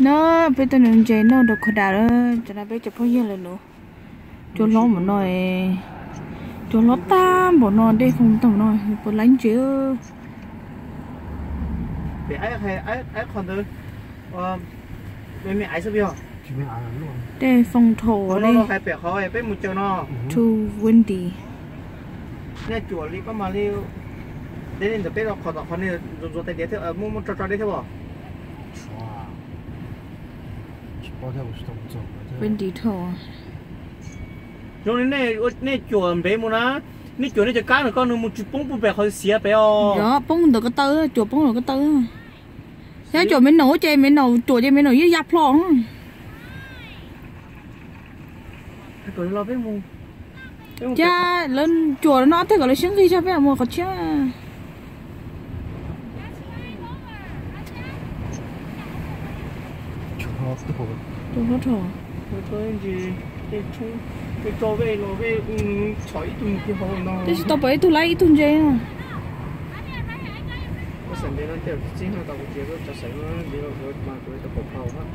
nó bây giờ nó chơi nó được khó đào đó cho nên bây giờ phải giờ là nó cho nó một nồi cho nó ta một nồi đây không tầm nồi một lánh chứ. Để ai hay ai ai còn được bên mẹ ai sẽ biết đây phòng thổ đây phải bẻ khó phải một chỗ nó to windy nè chùa đi, bao mà đi. đây nên được biết là khó đó khó này dùng tay đĩa thế ở mua mua trò trò đấy thế bỏ Windy thô Nó nên nè, nè chùa bé mù ná Nè chùa nè chả cá nè con nè mù chùa bông bù bè khỏi xìa bè o. Dạ, bông được cái tơ, chùa bông được cái tơ Thế chùa mấy nổ chê mấy nổ, chùa chê mấy nổ dưới dạp lọ Thế còn lo bé mù Chà, lên chùa nó thế còn là xứng khi sao bé mù có chứ nó sẽ hổ tôi nó thở tôi tôi gì cái chú cái cho về nó về ừ, chọi tụi cái hồ nó. Thế thì tao bấy tụi lấy tụi chơi à? Có sản phẩm nó tiêu chính là tao cũng chơi được cho sản phẩm đi đâu rồi mà tôi tao bỏ vào